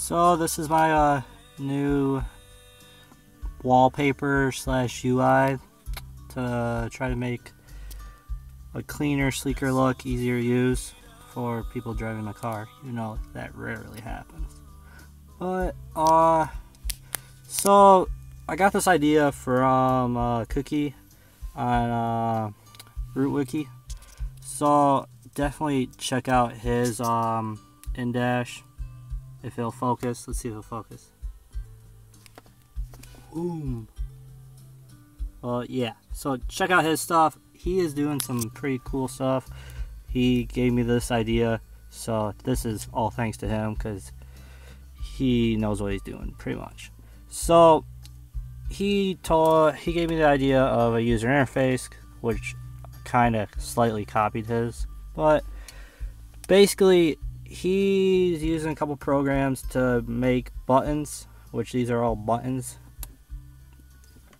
So this is my uh, new wallpaper slash UI to try to make a cleaner, sleeker look, easier to use for people driving my car. You know that rarely happens. But uh, so I got this idea from uh, Kookie on uh, RootzWiki. So definitely check out his um, in-dash if it'll focus. Let's see if it'll focus. Boom. Well, yeah. So check out his stuff. He is doing some pretty cool stuff. He gave me this idea, so this is all thanks to him because he knows what he's doing pretty much. So he told he gave me the idea of a user interface, which kind of slightly copied his, but basically he's using a couple programs to make buttons, which these are all buttons.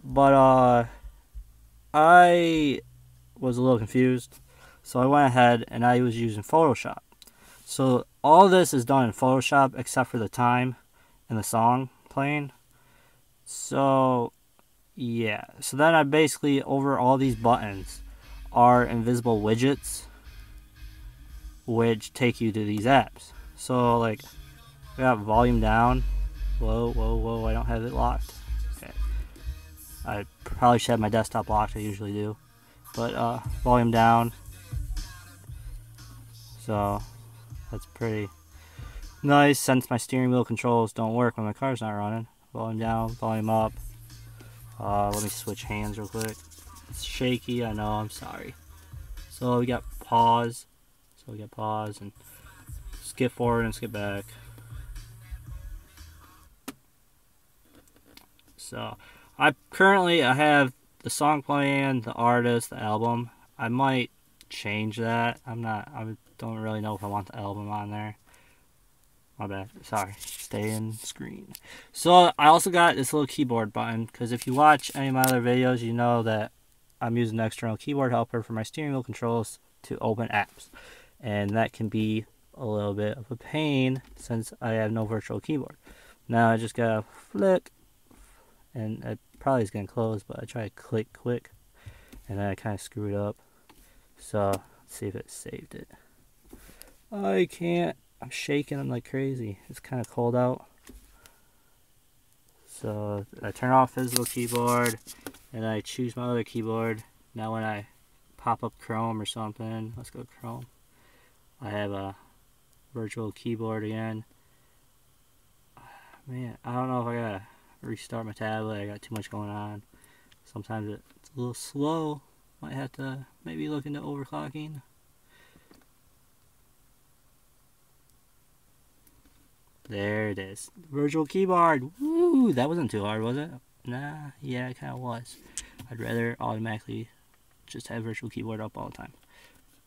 But uh I was a little confused, so I went ahead and I was using Photoshop. So all this is done in Photoshop except for the time and the song playing. So yeah, so then I basically over all these buttons are invisible widgets which take you to these apps. So like we got volume down. Whoa, whoa, whoa, I don't have it locked. Okay. I probably should have my desktop locked, I usually do. But uh volume down. So that's pretty nice since my steering wheel controls don't work when my car's not running. Volume down, volume up. Uh, let me switch hands real quick. It's shaky, I know, I'm sorry. So we got pause. So we got pause and skip forward and skip back. So I currently I have the song playing, the artist, the album. I might change that. I'm not I don't really know if I want the album on there. My bad. Sorry. Stay in screen. So I also got this little keyboard button because if you watch any of my other videos, you know that I'm using an external keyboard helper for my steering wheel controls to open apps. And that can be a little bit of a pain since I have no virtual keyboard. Now I just gotta flick and it probably is gonna close, but I try to click quick and then I kind of screwed up. So let's see if it saved it. I can't I'm shaking them like crazy. It's kind of cold out. So I turn off physical keyboard and I choose my other keyboard. Now when I pop up Chrome or something, let's go Chrome. I have a virtual keyboard again. Man, I don't know if I gotta restart my tablet. I got too much going on. Sometimes it's a little slow. Might have to maybe look into overclocking. There it is. Virtual keyboard. Woo! That wasn't too hard, was it? Nah, yeah, it kind of was. I'd rather automatically just have virtual keyboard up all the time.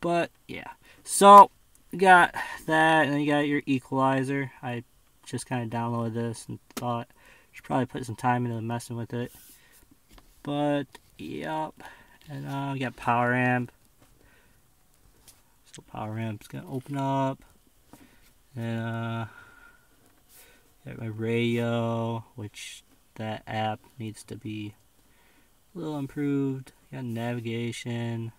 But, yeah. So, got that, and then you got your equalizer. I just kind of downloaded this and thought I should probably put some time into messing with it. But, yep. And uh, we got Poweramp. So Poweramp's gonna open up. And uh Got my radio, which that app needs to be a little improved. Got navigation,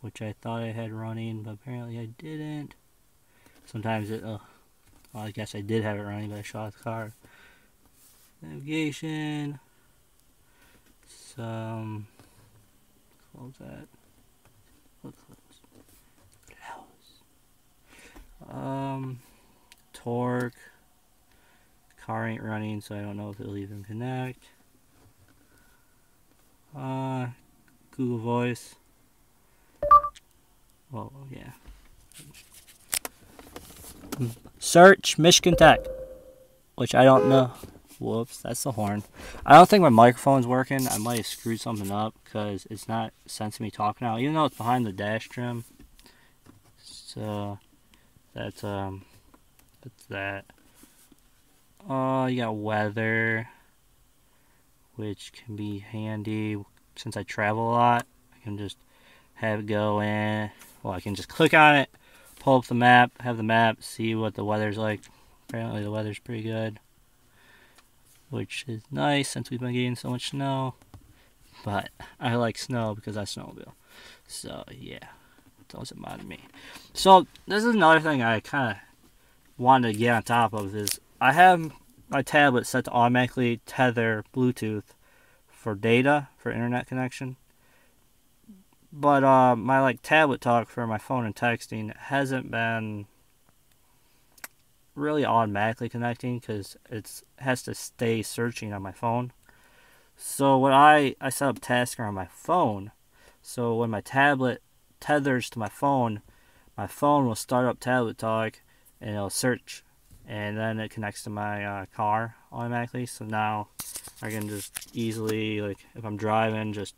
which I thought I had running, but apparently I didn't. Sometimes it, uh, well, I guess I did have it running, but I shot the car. Navigation, some, close that, close. Um, torque, car ain't running, so I don't know if it'll even connect. Uh, Google Voice. Well, yeah. Search Michigan Tech, which I don't know. Whoops, that's the horn. I don't think my microphone's working. I might have screwed something up because it's not sensing me talking out, even though it's behind the dash trim. So that's um, that's that. Oh, you got weather, which can be handy since I travel a lot. I can just have it go in. Well, I can just click on it, pull up the map, have the map, see what the weather's like Apparently the weather's pretty good. Which is nice since we've been getting so much snow. But I like snow because I snowmobile. So yeah, doesn't bother me. So this is another thing I kind of wanted to get on top of is I have my tablet set to automatically tether Bluetooth for data for internet connection. But uh, my like tablet talk for my phone and texting hasn't been really automatically connecting because it has to stay searching on my phone. So what I I set up Tasker on my phone, so when my tablet tethers to my phone, my phone will start up Tablet Talk and it'll search, and then it connects to my uh, car automatically. So now I can just easily like if I'm driving, just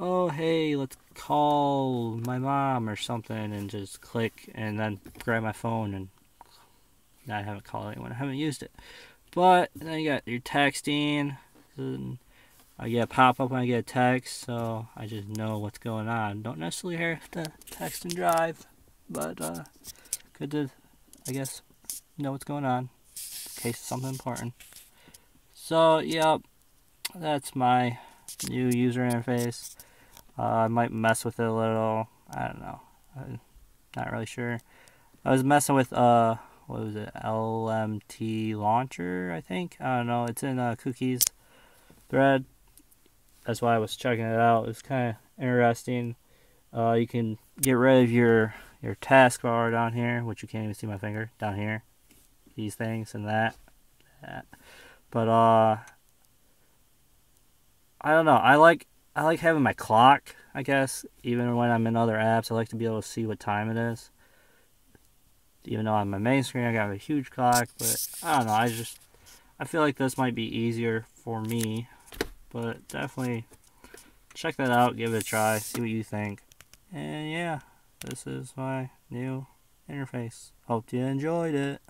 oh hey let's call my mom or something, and just click and then grab my phone and I haven't called anyone. I haven't used it. But then you got your texting. I get a pop up when I get a text, so I just know what's going on. Don't necessarily have to text and drive, but uh, good to, I guess, know what's going on in case something important. So, yep, that's my new user interface. Uh, I might mess with it a little. I don't know. I'm not really sure. I was messing with uh what was it, LMT launcher, I think. I don't know. It's in uh, Kookie's thread. That's why I was checking it out. It's kind of interesting. Uh, you can get rid of your your taskbar down here, which you can't even see my finger down here. These things and that, that. But uh, I don't know. I like I like having my clock. I guess even when I'm in other apps, I like to be able to see what time it is even though on my main screen I got a huge clock, but I don't know, I just, I feel like this might be easier for me, but definitely check that out, give it a try, see what you think, and yeah, this is my new interface. Hope you enjoyed it.